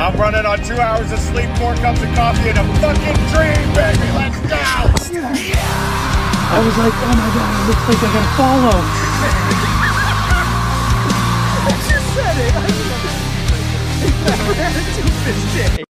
I'm running on two hours of sleep, four cups of coffee, and a fucking dream, baby. Let's go. I was like, oh my god, it looks like I gotta follow. You said it. I never had a two-fish day.